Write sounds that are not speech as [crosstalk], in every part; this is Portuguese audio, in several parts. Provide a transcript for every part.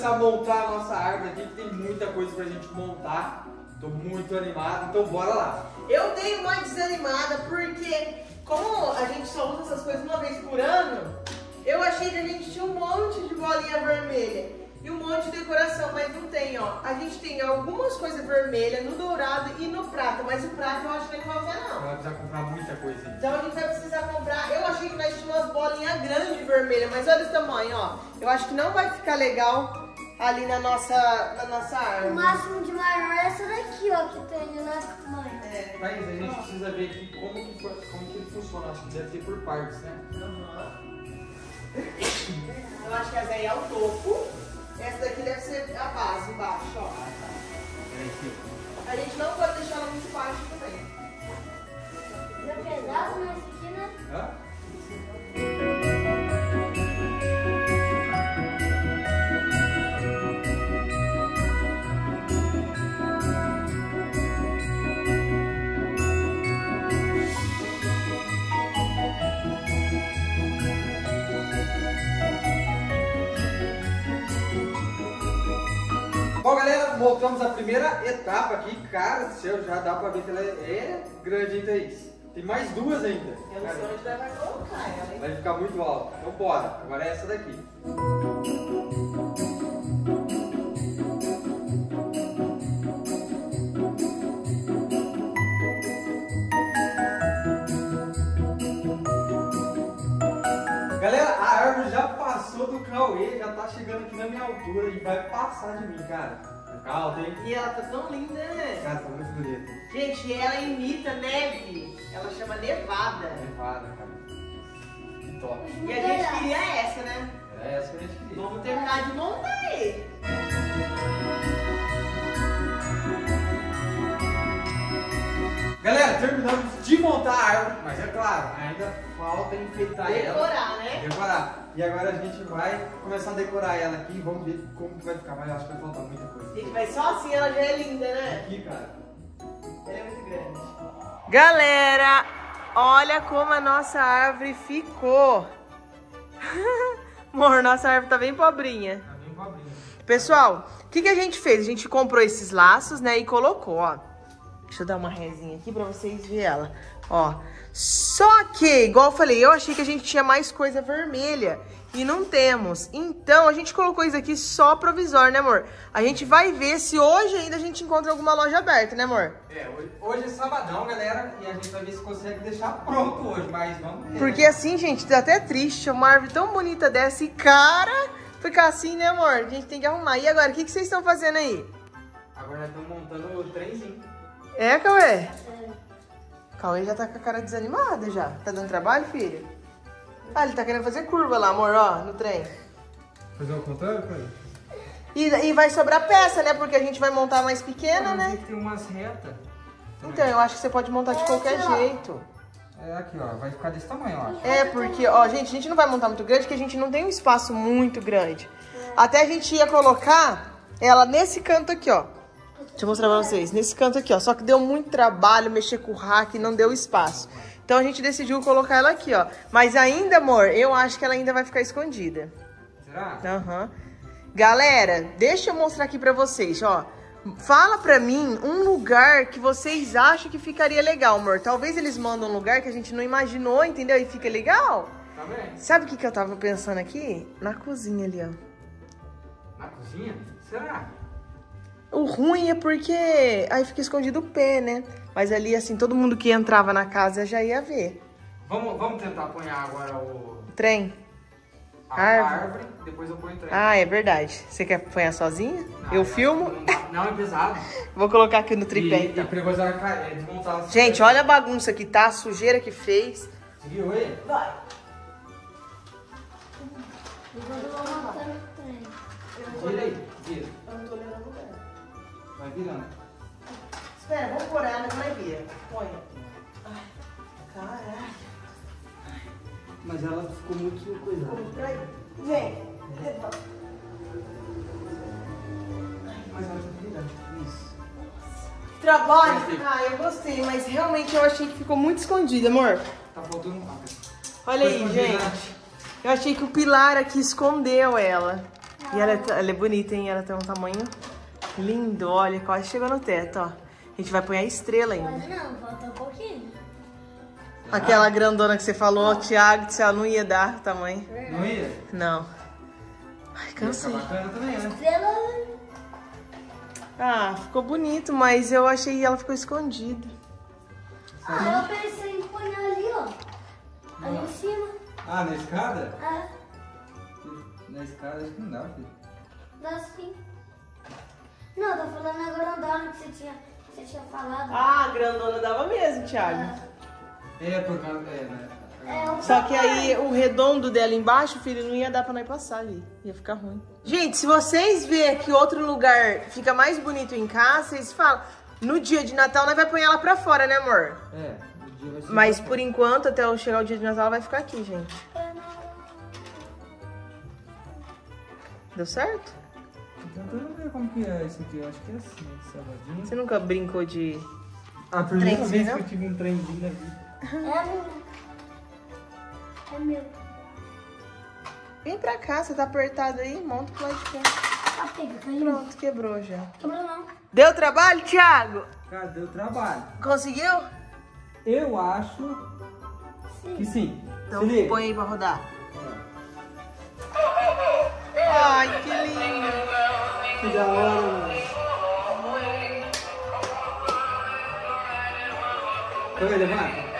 começar a montar a nossa árvore aqui, que tem muita coisa pra gente montar. Tô muito animado, então bora lá. Eu dei uma desanimada porque, como a gente só usa essas coisas uma vez por ano, eu achei que a gente tinha um monte de bolinha vermelha e um monte de decoração, mas não tem, ó. A gente tem algumas coisas vermelhas no dourado e no prata, mas o prata eu acho que não vai usar, não. Vai precisar comprar muita coisa. hein? Então a gente vai precisar comprar. Eu achei que nós tínhamos umas bolinhas grandes vermelhas, mas olha o tamanho, ó. Eu acho que não vai ficar legal ali na nossa, na nossa O árvore. máximo de maior é essa daqui, ó, que tem nosso tamanho. É. Mas a gente precisa ver aqui como que, como que ele funciona. Acho que deve ter por partes, né? Eu acho que essa aí é o topo. Essa daqui deve ser a base embaixo, ó. A gente não pode deixar ela muito baixa também. É pesado, mas esse aqui, né? Hã? Voltamos à primeira etapa aqui. Cara do céu, já dá pra ver que ela é grande, hein, Thaís? Tem mais duas ainda. Eu não sei onde vai colocar ela, hein? Vai ficar muito alto. Então bora. Agora é essa daqui. Galera, a árvore já passou do Cauê, já tá chegando aqui na minha altura e vai passar de mim, cara. Hein? E ela tá tão linda, né? Cara, tá muito bonita. Gente, ela imita neve. Ela chama nevada. Nevada, cara. Que top. E a gente queria essa, né? Era essa que a gente queria. Vamos terminar de montar aí. Galera, terminamos de montar a árvore, mas é claro, ainda falta enfeitar ela. Decorar, né? Decorar. E agora a gente vai começar a decorar ela aqui e vamos ver como que vai ficar, mas eu acho que vai faltar muita coisa. Gente, mas só assim ela já é linda, né? Aqui, cara. Ela é muito grande. Galera, olha como a nossa árvore ficou. [laughs] Amor, nossa árvore tá bem pobrinha. Tá bem pobrinha. Pessoal, o que, que a gente fez? A gente comprou esses laços, né, e colocou, ó. Deixa eu dar uma resinha aqui pra vocês verem ela. Ó, só que, igual eu falei, eu achei que a gente tinha mais coisa vermelha e não temos. Então, a gente colocou isso aqui só provisório, né, amor? A gente vai ver se hoje ainda a gente encontra alguma loja aberta, né, amor? É, hoje, hoje é sabadão, galera, e a gente vai ver se consegue deixar pronto hoje, mas vamos ver. Porque assim, gente, tá até triste. Uma árvore tão bonita dessa e cara ficar assim, né, amor? A gente tem que arrumar. E agora, o que, que vocês estão fazendo aí? Agora nós estamos montando o trenzinho. É, Cauê? Cauê já tá com a cara desanimada já. Tá dando trabalho, filho? Ah, ele tá querendo fazer curva lá, amor, ó, no trem. Fazer o contrário, pai? E, e vai sobrar peça, né? Porque a gente vai montar mais pequena, né? Tem umas retas. Então, eu acho que você pode montar de qualquer jeito. É aqui, ó, vai ficar desse tamanho, eu acho. É, porque, ó, gente, a gente não vai montar muito grande, porque a gente não tem um espaço muito grande. Até a gente ia colocar ela nesse canto aqui, ó. Deixa eu mostrar pra vocês. Nesse canto aqui, ó. Só que deu muito trabalho mexer com o rack, não deu espaço. Então a gente decidiu colocar ela aqui, ó. Mas ainda, amor, eu acho que ela ainda vai ficar escondida. Será? Aham. Galera, deixa eu mostrar aqui pra vocês, ó. Fala pra mim um lugar que vocês acham que ficaria legal, amor. Talvez eles mandem um lugar que a gente não imaginou, entendeu? E fica legal. Tá bem? Sabe o que, que eu tava pensando aqui? Na cozinha ali, ó. Na cozinha? Será? O ruim é porque aí fica escondido o pé, né? Mas ali, assim, todo mundo que entrava na casa já ia ver. Vamos, vamos tentar apanhar agora o, O trem. a Árvore. árvore, depois eu ponho o trem. Ah, é verdade. Você quer apanhar sozinha? Não, eu filmo? Não, não, é pesado. [laughs] Vou colocar aqui no E, tripé, e então. perigoso era ca- é desmontar as Gente, olha a bagunça que tá, a sujeira que fez. Você viu ele? Vai. Vira aí, Vai virando. Espera, vamos pôr ela, vai vir. Põe. Ai, caralho. Mas ela ficou muito coisada. Vamos pra aí. Vem. Levanta. Mas ela tá virando. Isso. Trabalho. Ah, eu gostei, mas realmente eu achei que ficou muito escondido, amor. Tá faltando um Olha aí, Ficou escondida, gente. Eu achei que o pilar aqui escondeu ela. Ah, E ela é, ela é bonita, hein? Ela tem um tamanho lindo. Olha, quase chegou no teto, ó. A gente vai pôr a estrela ainda. Mas não, falta um pouquinho. Aquela grandona que você falou, Thiago, que ela não ia dar tamanho. Não ia? Não. Ai, cansei. também, né? Estrela. Ah, ficou bonito, mas eu achei que ela ficou escondida. Ah, eu pensei em pôr ali, ó. Ali em cima. Ah, na escada? Ah, Na escada acho que não dá, filho. dá sim. Não, tô falando a grandona que você tinha, que você tinha falado. Ah, a grandona dava mesmo, Thiago. É, por causa. É, né? É, o Só que aí o redondo dela embaixo, filho, não ia dar pra nós passar ali. Ia ficar ruim. Gente, se vocês verem que outro lugar fica mais bonito em casa, vocês falam. No dia de Natal, nós vai pôr ela pra fora, né, amor? É, o dia vai ser. Mas por enquanto, até eu chegar o dia de Natal, ela vai ficar aqui, gente. Deu certo? Tô tentando ver como que é isso aqui. Eu acho que é assim, salvadinho. Você nunca brincou de. A primeira Trenzinho, vez não? que eu tive um trenzinho na vida. É meu. É meu. Vem pra cá, você tá apertado aí, monta pro lado de cá. Pronto, quebrou já. Quebrou não. Deu trabalho, Thiago? Cara, deu trabalho. Conseguiu? Eu acho que sim. Então Se põe aí pra rodar. Ai, que lindo. Que da hora, mano. Então, levanta.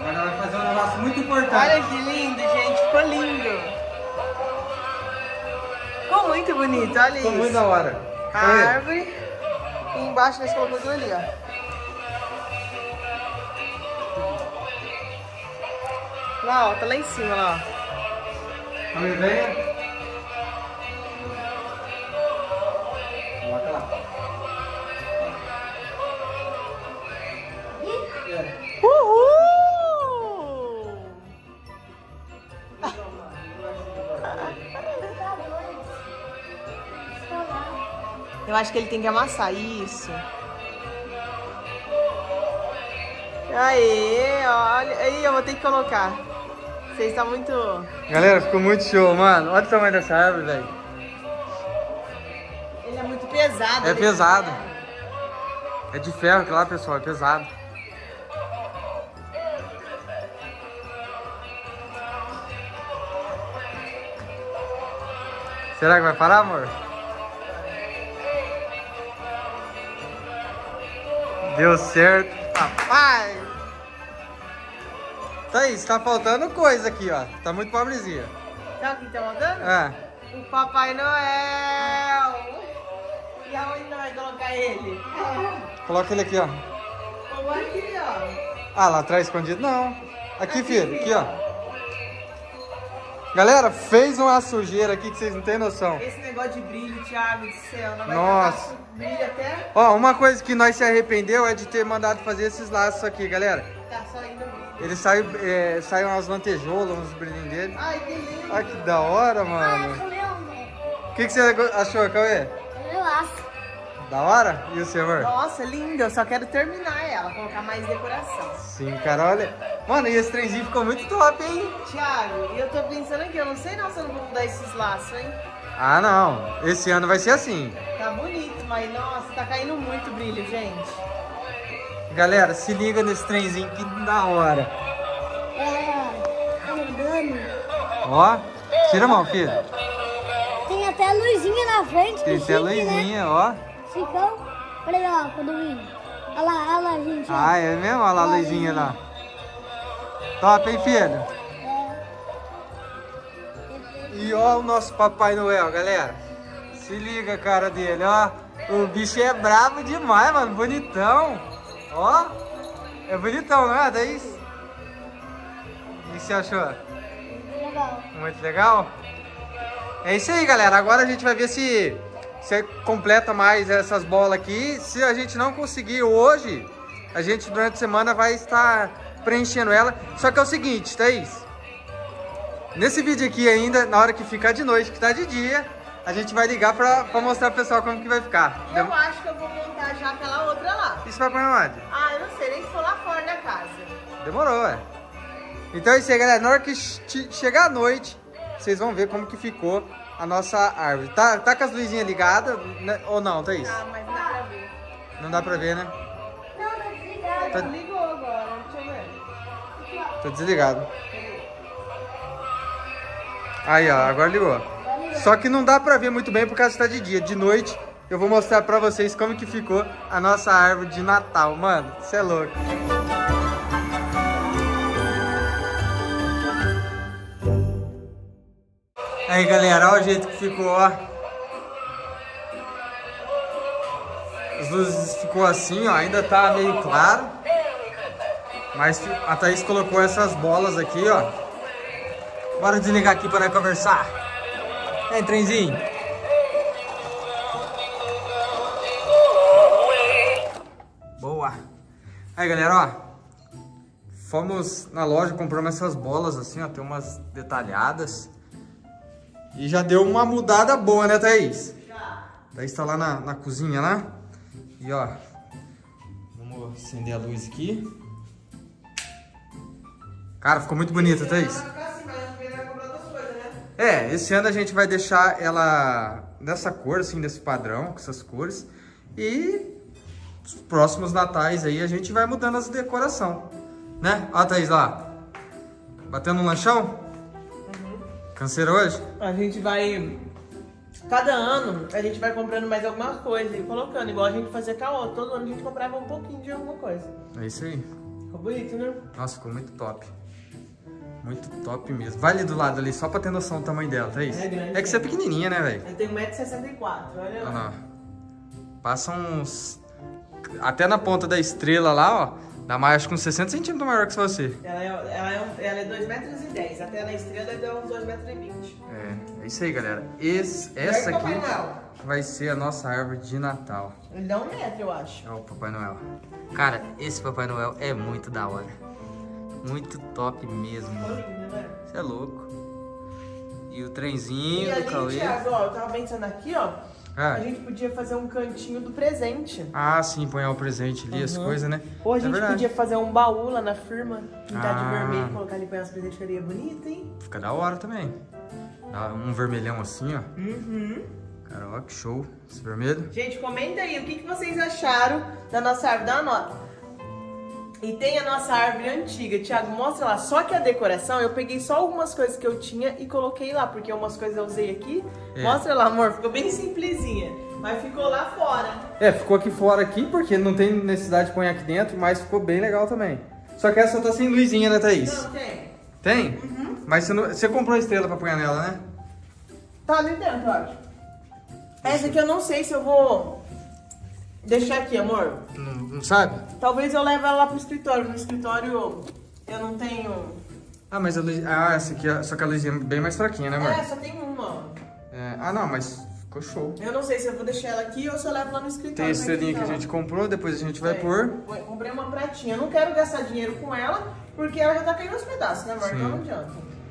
Agora vai fazer um negócio muito importante. Olha que lindo, gente. Ficou lindo. Ficou muito bonito, olha Ficou isso. muito da hora. A árvore. E embaixo nós colocamos ali, ó. Lá, ó. Tá lá em cima, lá, ó. Vamos ver. Acho que ele tem que amassar isso. Aê, olha. Aí eu vou ter que colocar. Você está muito. Galera, ficou muito show, mano. Olha o tamanho dessa árvore, velho. Ele é muito pesado. É né? pesado. É de ferro lá, pessoal, é pesado. Será que vai parar, amor? Deu certo. Papai! Tá isso, tá faltando coisa aqui, ó. Tá muito pobrezinha. Sabe o que tá mandando? É. O Papai Noel. E aonde nós vai colocar ele? Coloca ele aqui, ó. Vamos aqui, ó. Ah, lá atrás escondido? Não. Aqui, filho. Aqui, ó. Galera, fez uma sujeira aqui que vocês não têm noção. Esse negócio de brilho, Thiago do céu. Não vai Nossa. Brilho até. Ó, uma coisa que nós se arrependeu é de ter mandado fazer esses laços aqui, galera. Tá saindo brilho. Ele saiu, é, saiu umas lantejoulas, uns brilhinhos dele. Ai, que lindo. Olha que da hora, mano. o meu? O que, que você achou, Cauê? Eu acho. Da hora? E o seu, amor? Nossa, lindo. Eu só quero terminar ela, colocar mais decoração. Sim, cara, olha. Mano, e esse trenzinho ficou muito top, hein? Thiago, e eu tô pensando aqui, eu não sei não se eu não vou mudar esses laços, hein? Ah, não. Esse ano vai ser assim. Tá bonito, mas nossa, tá caindo muito brilho, gente. Galera, se liga nesse trenzinho que da hora. É. Andando. Ó, tira a mão, filho. Tem até luzinha na frente. Tem até chique, né? luzinha, ó. Chicão. Olha quando vim. Olha lá, olha lá, gente. ó. Ah, é mesmo? Olha lá a luzinha lá. Top, hein, filho? E ó o nosso Papai Noel, galera. Se liga a cara dele, ó. O bicho é bravo demais, mano. Bonitão. Ó. É bonitão, não é, Thaís? O que você achou? Legal. Muito legal? É isso aí, galera. Agora a gente vai ver se você completa mais essas bolas aqui. Se a gente não conseguir hoje, a gente durante a semana vai estar preenchendo ela. Só que é o seguinte, Thaís. Nesse vídeo aqui ainda, na hora que ficar de noite, que tá de dia, a gente vai ligar pra, pra mostrar pro pessoal como que vai ficar. Eu acho que eu vou montar já aquela outra lá. Isso vai pra onde? Ah, eu não sei, nem se for lá fora da casa. Demorou, ué. Então é isso aí, galera. Na hora que che- chegar a noite, vocês vão ver como que ficou a nossa árvore. Tá, tá com as luzinhas ligadas né? ou não, Thaís? Tá, mas não dá pra ver. Não dá pra ver, né? Não, tá desligado. Tá- Ligou agora, deixa eu ver. Tá desligado. Aí, ó, agora ligou. Só que não dá pra ver muito bem por causa que tá de dia. De noite, eu vou mostrar pra vocês como que ficou a nossa árvore de Natal. Mano, você é louco. Aí, galera, olha o jeito que ficou, ó. As luzes ficou assim, ó. Ainda tá meio claro. Mas a Thaís colocou essas bolas aqui, ó. Bora desligar aqui para conversar. Vem, trenzinho. Boa. Aí, galera, ó. Fomos na loja, compramos essas bolas assim, ó. Tem umas detalhadas. E já deu uma mudada boa, né, Thaís? Thaís tá lá na, na cozinha, lá. E, ó. Vamos acender a luz aqui. Cara, ficou muito bonita, Thaís. Vai ficar assim, mas vai comprar outras coisas, né? É, esse ano a gente vai deixar ela dessa cor, assim, desse padrão, com essas cores. E os próximos natais aí a gente vai mudando as decoração. Né? Ó Thaís lá. Batendo um lanchão? Canseira hoje? A gente vai. Cada ano a gente vai comprando mais alguma coisa e colocando, igual a gente fazia outra. Todo ano a gente comprava um pouquinho de alguma coisa. É isso aí. Ficou bonito, né? Nossa, ficou muito top. Muito top mesmo. Vai ali do lado ali, só pra ter noção do tamanho dela, Thaís. É grande, É que você é pequenininha, né, velho? Eu tenho 1,64m, olha lá. lá. Passa uns... Até na ponta da estrela lá, ó. Dá mais, acho que uns 60 centímetros maior que você. Ela é, ela é, um, ela é 2,10m, até na estrela deu uns 2,20m. É, é isso aí, galera. Esse, essa aqui vai ser a nossa árvore de Natal. Ele dá um metro, eu acho. É o Papai Noel. Cara, esse Papai Noel é muito da hora. Muito top mesmo. Ficou lindo, né? Você é louco. E o E trenzinho ali, do Cauê. Thiago, ó, eu tava pensando aqui, ó. Ah. A gente podia fazer um cantinho do presente. Ah, sim, põe o presente ali, as Uhum. coisas, né? Ou a É gente verdade. podia fazer um baú lá na firma, pintar de Ah. vermelho, colocar ali põe as presentes ficaria bonito, hein? Fica da hora também. Dá um vermelhão assim, ó. Uhum. Cara, ó, que show. Esse vermelho. Gente, comenta aí o que, que vocês acharam da nossa árvore. Dá uma nota. E tem a nossa árvore antiga. Tiago, mostra lá. Só que a decoração, eu peguei só algumas coisas que eu tinha e coloquei lá, porque umas coisas eu usei aqui. É. Mostra lá, amor. Ficou bem simplesinha. Mas ficou lá fora. É, ficou aqui fora aqui, porque não tem necessidade de pôr aqui dentro, mas ficou bem legal também. Só que essa tá sem luzinha, né, Thaís? Não, tem. Tem? Mas você, não- você comprou a estrela pra pôr nela, né? Tá ali dentro, eu acho. Essa aqui eu não sei se eu vou deixar aqui, amor. Não, não sabe? Talvez eu leve ela lá pro escritório. No escritório eu não tenho. Ah, mas a luz... Ah, essa aqui, ó, só que a luzinha é bem mais fraquinha, né, amor? É, só tem uma. ó. É, Ah, não, mas ficou show. Eu não sei se eu vou deixar ela aqui ou se eu levo lá no escritório. Tem a pra estrelinha que a gente comprou, depois a gente vai É, pôr. Comprei uma pratinha. Eu não quero gastar dinheiro com ela, porque ela já tá caindo aos pedaços, né, amor? Sim. Então não adianta.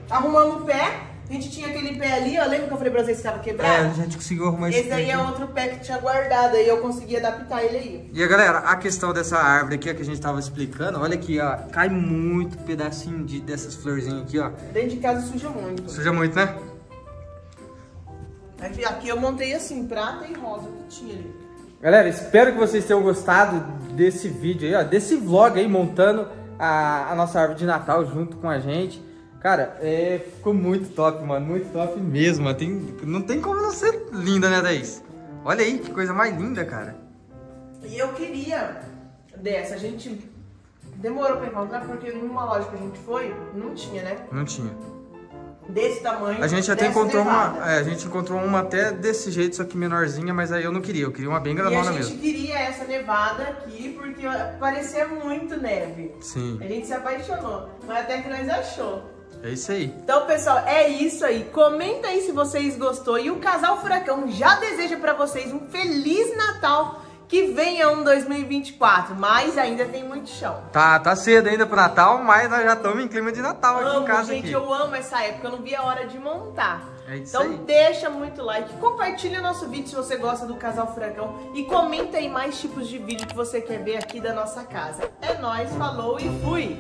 Arrumamos o pé. A gente tinha aquele pé ali, ó. Lembra que eu falei pra vocês que estava quebrado? É, a gente conseguiu arrumar Esse daí é outro pé que tinha guardado, aí eu consegui adaptar ele aí. E a galera, a questão dessa árvore aqui ó, que a gente tava explicando, olha aqui, ó, cai muito pedacinho de, dessas florzinhas aqui, ó. Dentro de casa suja muito. Suja muito, né? Aqui, aqui eu montei assim, prata e rosa que tinha ali. Galera, espero que vocês tenham gostado desse vídeo aí, ó, desse vlog aí, montando a, a nossa árvore de Natal junto com a gente. Cara, é, ficou muito top, mano, muito top mesmo. Tem, não tem como não ser linda, né, Thaís? Olha aí, que coisa mais linda, cara. E eu queria dessa, a gente demorou pra encontrar porque numa loja que a gente foi, não tinha, né? Não tinha. Desse tamanho. A gente até encontrou nevada. uma, é, a gente encontrou uma até desse jeito, só que menorzinha, mas aí eu não queria, eu queria uma bem E a grandona gente mesmo. queria essa nevada aqui porque parecia muito neve. Sim, A gente se apaixonou, mas até que nós achou. É isso aí. Então, pessoal, é isso aí. Comenta aí se vocês gostou. E o Casal Furacão já deseja pra vocês um Feliz Natal. Que venha um 2024, mas ainda tem muito chão. Tá, tá cedo ainda pro Natal, mas nós já estamos em clima de Natal aqui Amo, em casa gente, aqui. eu amo essa época. Eu não vi a hora de montar. É isso Então aí. deixa muito like, compartilha nosso vídeo se você gosta do Casal Furacão e comenta aí mais tipos de vídeo que você quer ver aqui da nossa casa. É nóis, falou e fui!